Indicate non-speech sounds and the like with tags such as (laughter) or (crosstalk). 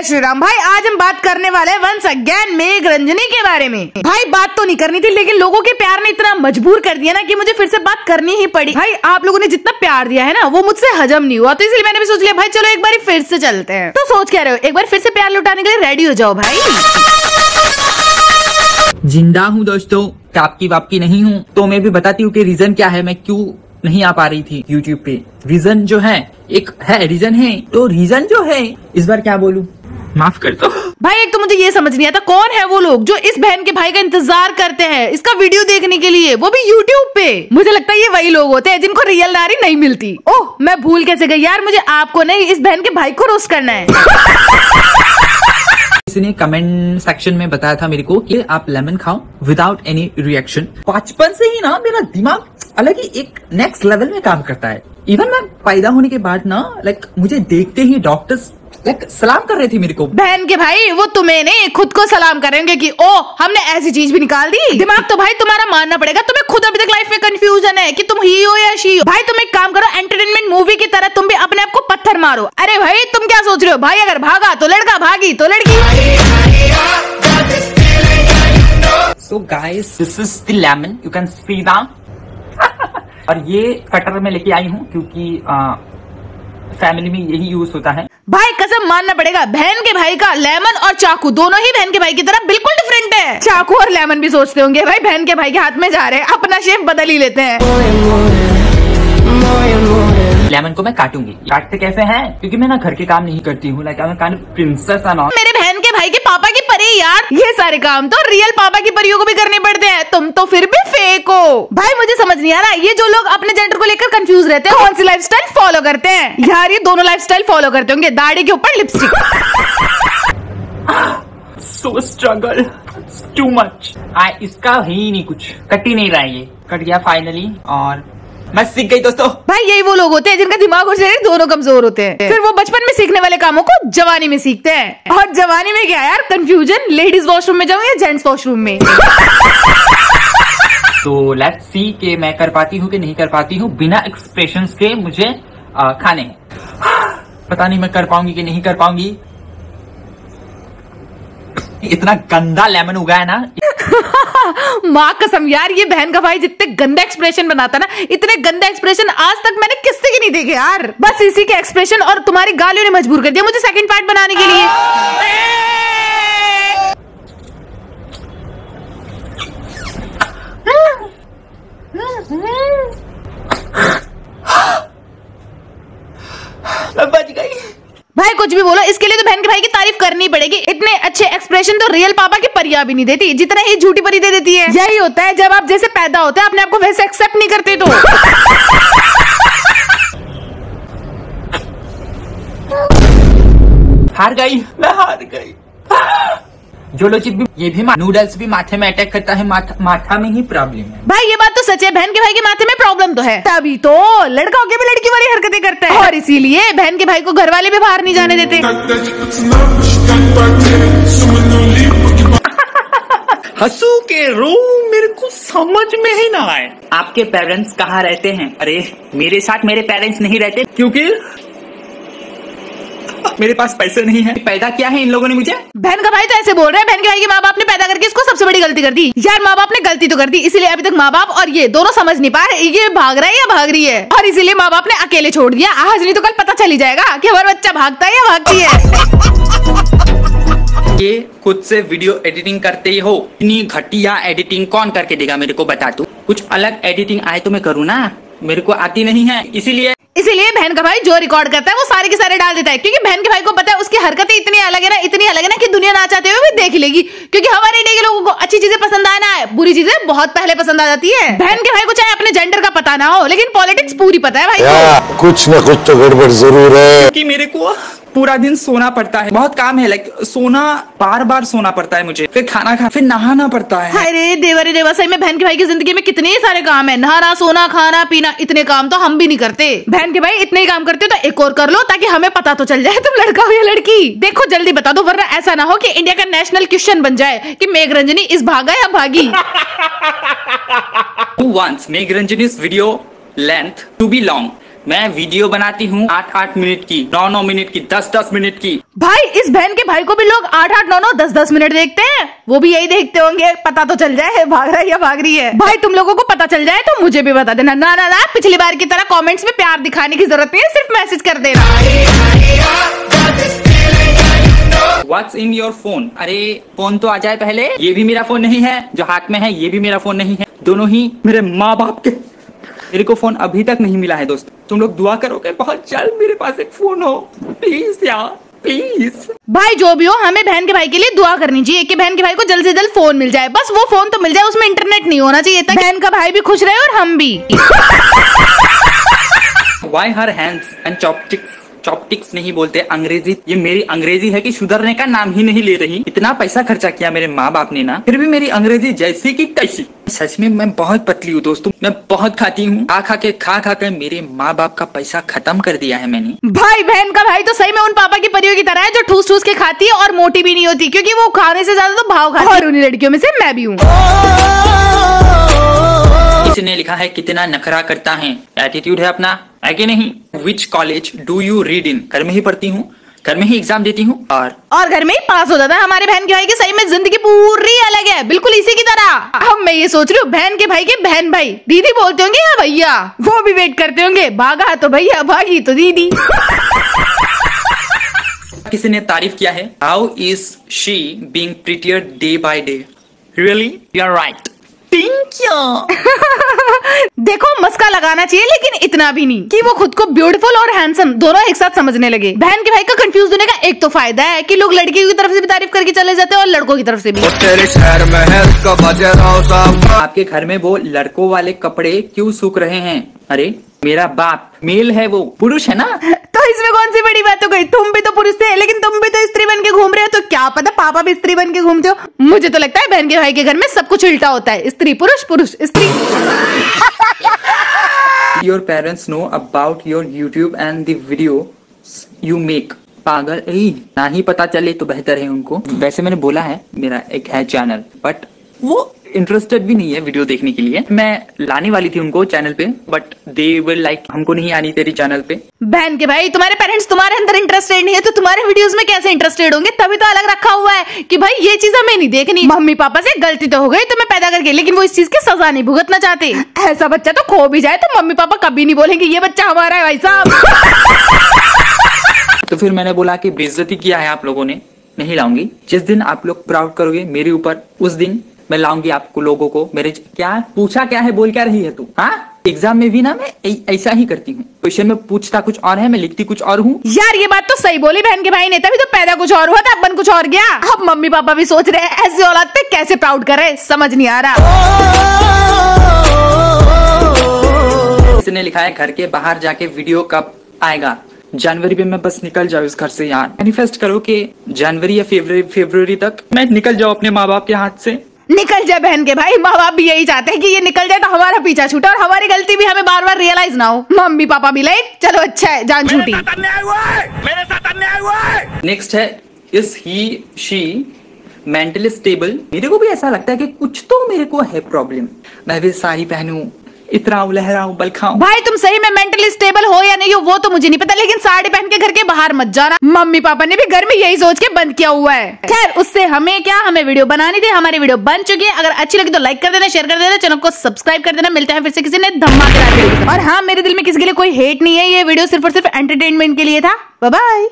जय श्री राम भाई, आज हम बात करने वाले हैं वंस अगेन मेघ रंजनी के बारे में। भाई, बात तो नहीं करनी थी, लेकिन लोगों के प्यार ने इतना मजबूर कर दिया ना कि मुझे फिर से बात करनी ही पड़ी। भाई, आप लोगों ने जितना प्यार दिया है ना, वो मुझसे हजम नहीं हुआ तो इसलिए मैंने भी सोच लिया, भाई, चलो एक बार फिर से चलते हैं। तो सोच क्या रहे हो, एक बार फिर से प्यार लुटाने के लिए रेडी हो जाओ भाई। ज़िंदा हूँ दोस्तों, टापकी वापकी नहीं हूँ तो मैं भी बताती हूँ कि रीजन क्या है, मैं क्यों नहीं आ पा रही थी यूट्यूब पे। रीजन जो है, एक है रीजन है तो रीजन जो है, इस बार क्या बोलूँ? माफ़ कर दो। भाई एक तो मुझे ये समझ नहीं आता कौन है वो लोग जो इस बहन के भाई का इंतज़ार करते हैं? इसका वीडियो देखने के लिए वो भी यूट्यूब पे। मुझे लगता है ये वही लोग होते हैं जिनको रियल नारी नहीं मिलती। ओह मैं भूल कैसे गई? यार मुझे आपको नहीं इस बहन के भाई को रोस्ट करना है। (laughs) किसी ने कमेंट सेक्शन में बताया था मेरे को कि आप लेमन खाओ विदाउट एनी रिएक्शन बचपन से ही ना मेरा दिमाग अलग ही एक नेक्स्ट लेवल में काम करता है। इवन मैं पैदा होने के बाद ना लाइक मुझे देखते ही डॉक्टर्स सलाम कर रहे थे मेरे को। बहन के भाई वो तुम्हें नहीं खुद को सलाम करेंगे कि ओ हमने ऐसी चीज़ भी निकाल दी? दिमाग तो भाई तुम्हारा मानना पड़ेगा तुम्हें खुद अभी तक लाइफ में कंफ्यूजन है कि तुम ही हो या शी हो। भाई तुम एक काम करो एंटरटेनमेंट मूवी की तरह तुम भी अपने आप को पत्थर मारो। अरे भाई तुम क्या सोच रहे हो? भाई अगर भागा तो लड़का भागी तो लड़की। So guys this is the lemon you can see और ये कटर में लेके आई हूँ क्योंकि फैमिली में यही यूज़ होता है। भाई कसम मानना पड़ेगा बहन के भाई का लेमन और चाकू दोनों ही बहन के भाई की तरह बिल्कुल डिफरेंट है। चाकू और लेमन भी सोचते होंगे भाई बहन के भाई के हाथ में जा रहे हैं अपना शेप बदल ही लेते हैं। लेमन को मैं काटूँगी। काटते कैसे हैं? क्योंकि मैं ना घर के काम नहीं करती हूँ लाइक काइंड ऑफ़ प्रिंसेस मेरे भाई के पापा की परी यार। ये सारे काम तो रियल पापा की परियों को भी करने पड़ते हैं। तुम तो फिर भी फेक हो। भाई मुझे समझ नहीं आ रहा ये जो लोग अपने जेंडर को लेकर कंफ्यूज रहते हैं कौन सी लाइफस्टाइल फॉलो करते हैं? यार ये दोनों लाइफस्टाइल फॉलो करते होंगे दाढ़ी के ऊपर lipstick so struggle too much इसका है ही नहीं कुछ। कट ही नहीं रहा है ये। कट गया फाइनली और मैं सीख गई दोस्तों। भाई यही वो लोग होते हैं जिनका दिमाग और शरीर दोनों कमज़ोर होते हैं। फिर वो बचपन में सीखने वाले कामों को जवानी में सीखते हैं। और जवानी में क्या यार? कंफ्यूजन लेडीज़ वॉशरूम में जाऊँ या जेंट्स वॉशरूम में? तो लेट्स सी कि मैं कर पाती हूँ कि नहीं कर पाती हूँ। बिना एक्सप्रेशन के मुझे आ, खाने पता नहीं मैं कर पाऊँगी कि नहीं कर पाऊँगी। इतना गंदा लेमन उगा है ना। (laughs) माँ कसम यार ये बहन का भाई जितने गंदा एक्सप्रेशन बनाता ना इतने गंदे एक्सप्रेशन आज तक मैंने किससे की नहीं देखे यार। बस इसी के एक्सप्रेशन और तुम्हारी गालियों ने मजबूर कर दिया मुझे सेकंड पार्ट बनाने के लिए। मैं बच गई। भाई कुछ भी बोलो इसके लिए तो बहन के भाई की तारीफ़ करनी पड़ेगी। इतने अच्छे एक्सप्रेशन तो रियल पापा की परिया भी नहीं देती जितना ही झूठी परी दे देती है। यही होता है जब आप जैसे पैदा होते हैं अपने आप को वैसे एक्सेप्ट नहीं करते तो। हार गई मैं हार गई। जो लोग भी ये भी नूडल्स भी माथे में अटैक करता है माथा, माथा में ही प्रॉब्लम है। भाई ये बात तो सच है बहन के भाई के माथे में प्रॉब्लम तो है। तभी तो लड़का होके भी लड़की वाली हरकतें करता है। और इसीलिए बहन के भाई को घर वाले भी बाहर नहीं जाने देते। हंसू के रो मेरे को समझ में ही ना आए। आपके पेरेंट्स कहाँ रहते हैं? अरे मेरे साथ मेरे पेरेंट्स नहीं रहते क्योंकि मेरे पास पैसे नहीं है। पैदा किया है इन लोगों ने मुझे। बहन का भाई तो ऐसे बोल रहे हैं बहन के भाई के माँ बाप ने पैदा करके इसको सबसे बड़ी गलती कर दी। यार माँ बाप ने गलती तो कर दी इसीलिए अभी तक माँ बाप और ये दोनों समझ नहीं पा रहे ये भाग रहा है या भाग रही है? और इसीलिए माँ बाप ने अकेले छोड़ दिया। आज नहीं तो कल पता चली जाएगा की हमारा बच्चा भागता है या भागती है। ये खुद से वीडियो एडिटिंग करते हो इतनी घटिया एडिटिंग कौन करके देगा मेरे को बता तू? कुछ अलग एडिटिंग आए तो मैं करूँ ना? मेरे को आती नहीं है इसीलिए इसीलिए बहन का भाई जो रिकॉर्ड करता है वो सारे के सारे डाल देता है। क्योंकि बहन के भाई को पता है उसकी हरकतें इतनी अलग है ना इतनी अलग है ना कि दुनिया ना चाहते हुए भी देख लेगी। क्योंकि हमारे इंडिया के लोगों को अच्छी चीज़ें पसंद आना है बुरी चीज़ें बहुत पहले पसंद आ जाती है। बहन के भाई को चाहे अपने जेंडर का पता ना हो लेकिन पॉलिटिक्स पूरी पता है भाई। को। कुछ ना कुछ तो गड़बड़ ज़रूर है। कि मेरे को पूरा दिन सोना पड़ता है। बहुत काम है लाइक सोना बार बार सोना पड़ता है मुझे। फिर खाना खा फिर नहाना पड़ता है। अरे देवरे देवा सही में बहन के भाई की ज़िंदगी में कितने सारे काम है। नहाना सोना खाना पीना इतने काम तो हम भी नहीं करते। बहन के भाई इतने ही काम करते हो तो एक और कर लो ताकि हमें पता तो चल जाए तुम लड़का हो या लड़की। देखो जल्दी बता दो वरना ऐसा ना हो कि इंडिया का नेशनल क्वेश्चन बन जाए कि मेघ रंजनी इस भागा या भागी। (laughs) Who wants Ranjani's video length to be long? मैं वीडियो बनाती हूँ आठ आठ मिनट की नौ नौ मिनट की दस दस मिनट की। भाई इस बहन के भाई को भी लोग आठ आठ नौ नौ दस दस मिनट देखते हैं। वो भी यही देखते होंगे पता तो चल जाए भाग रहा है या भाग रही है। भाई तुम लोगों को पता चल जाए तो मुझे भी बता देना। ना ना ना पिछली बार की तरह कमेंट्स में प्यार दिखाने की ज़रूरत नहीं है सिर्फ़ मैसेज कर देना। व्हाट्स इन योर फ़ोन अरे फ़ोन तो आ जाए पहले। ये भी मेरा फ़ोन नहीं है जो हाथ में है ये भी मेरा फ़ोन नहीं है। दोनों ही मेरे माँ बाप के मेरे को फ़ोन अभी तक नहीं मिला है दोस्त। तुम लोग दुआ करो कि बहुत जल्द मेरे पास एक फ़ोन हो। प्लीज़ यार प्लीज़ भाई जो भी हो हमें बहन के भाई के लिए दुआ करनी चाहिए कि बहन के भाई को जल्द से जल्द फ़ोन मिल जाए। बस वो फ़ोन तो मिल जाए उसमें इंटरनेट नहीं होना चाहिए ताकि बहन का भाई भी खुश रहे और हम भी। Why her hands and chopsticks chopsticks नहीं बोलते अंग्रेज़ी ये मेरी अंग्रेज़ी है कि सुधरने का नाम ही नहीं ले रही। इतना पैसा खर्चा किया मेरे माँ बाप ने ना फिर भी मेरी अंग्रेज़ी जैसी की कैसी। सच में मैं बहुत पतली हूँ दोस्तों मैं बहुत खाती हूँ। खा खा के खा खा के मेरे माँ बाप का पैसा खत्म कर दिया है मैंने। भाई बहन का भाई तो सही में उन पापा की परियों की तरह है जो ठूस ठूस के खाती है और मोटी भी नहीं होती क्योंकि वो खाने से ज़्यादा तो भाव खाती है। और उन्हीं लड़कियों में से मैं भी हूँ। (laughs) इसने लिखा है कितना नखरा करता है। एटीट्यूड है अपना है कि नहीं? Which college do you read in घर में ही पढ़ती हूँ घर में ही एग्ज़ाम देती हूँ और और घर में ही पास हो जाता है। हमारे बहन के भाई की सही में ज़िंदगी पूरी अलग है। बिल्कुल इसी की तरह। अब मैं ये सोच रही हूँ बहन के भाई के बहन भाई। दीदी बोलते होंगे या भैया। वो भी वेट करते होंगे भागा तो भैया भागी तो दीदी। किसी ने तारीफ़ किया है? How is she being prettier day by day really you are right (laughs) देखो मस्का लगाना चाहिए लेकिन इतना भी नहीं कि वो खुद को ब्यूटीफुल और हैंडसम दोनों एक साथ समझने लगे। बहन के भाई का कंफ्यूज होने का एक तो फ़ायदा है कि लोग लड़की की तरफ़ से भी तारीफ़ करके चले जाते हैं और लड़कों की तरफ़ से भी। तेरे शहर में है उसका आपके घर में वो लड़कों वाले कपड़े क्यों सूख रहे हैं? अरे मेरा बाप मेल है वो पुरुष है ना? (laughs) तो इसमें कौन सी बड़ी बात हो गई? तुम भी तो पुरुष थे लेकिन तुम भी तो स्त्री बन के घूम रहे हो तो क्या पता पापा भी स्त्री बन के घूमते हो? मुझे तो लगता है बहन के भाई के घर में सब कुछ उल्टा होता है। स्त्री पुरुष पुरुष स्त्री। Your parents know about your YouTube and the video you make पागल ए ना ही पता चले तो बेहतर है उनको। वैसे मैंने बोला है मेरा एक है चैनल बट वो इंटरेस्टेड भी नहीं है वीडियो देखने के लिए। मैं लाने वाली थी उनको चैनल पे बट दे विल लाइक हमको नहीं आनी तेरी चैनल पे। बहन के भाई तुम्हारे पेरेंट्स तुम्हारे अंदर इंटरेस्टेड नहीं है तो तुम्हारे वीडियोस में कैसे इंटरेस्टेड होंगे? तभी तो अलग रखा हुआ है कि भाई ये चीज़ हमें नहीं देखनी। मम्मी पापा से गलती तो हो गई तो मैं पैदा करके लेकिन वो इस चीज़ की सजा नहीं भुगतना चाहते। ऐसा बच्चा तो खो भी जाए तो मम्मी पापा कभी नहीं बोलेंगे ये बच्चा हमारा है भाई साहब। (laughs) तो फिर मैंने बोला कि बेइज्जती किया है आप लोगों ने नहीं लाऊँगी। जिस दिन आप लोग प्राउड करोगे मेरे ऊपर उस दिन मैं लाऊँगी आपको लोगों को। मेरे क्या? पूछा क्या है? बोल क्या रही है तू? हाँ? एग्ज़ाम में भी ना मैं ऐसा ही करती हूँ। क्वेश्चन में पूछता कुछ और है मैं लिखती कुछ और हूँ। यार ये बात तो सही बोली बहन के भाई ने। तभी तो पैदा कुछ और हुआ था अब बन कुछ और गया। अब मम्मी पापा भी सोच रहे हैं ऐसी औलाद पे कैसे प्राउड करे? समझ नहीं आ रहा। इसने लिखा है घर के बाहर जाके वीडियो कब आएगा? जनवरी में मैं बस निकल जाऊँ इस घर से यार। मैनिफेस्ट करो कि जनवरी या फरवरी फेबर तक मैं निकल जाऊँ अपने माँ बाप के हाथ से। निकल जाए बहन के भाई। माँ बाप भी यही चाहते हैं कि ये निकल जाए तो हमारा पीछा छूटे और हमारी गलती भी हमें बार बार रियलाइज़ ना हो। मम्मी पापा भी लाइक चलो अच्छा है जान छूटी नेक्स्ट है! इस ही! शी मेंटली स्टेबल मेरे को भी ऐसा लगता है कि कुछ तो मेरे को है प्रॉब्लम मैं भी साड़ी पहनूं इतराऊं लहराऊं बल खाऊं भाई, तुम सही में मेंटली स्टेबल हो या नहीं हो, वो तो मुझे नहीं पता, लेकिन साड़ी पहन के घर के बाहर मत जाना। मम्मी पापा ने भी घर में यही सोच के बंद किया हुआ है। खैर, उससे हमें क्या? हमें वीडियो बनानी थी, हमारी वीडियो बन चुकी है। अगर अच्छी लगी तो लाइक कर देना शेयर कर देना चैनल को सब्सक्राइब कर देना। मिलते हैं फिर से किसी ने धमाकेदार और हाँ मेरे दिल में किसी के लिए कोई हेट नहीं है, ये वीडियो सिर्फ़ और सिर्फ़ एंटरटेनमेंट के लिए था। बाय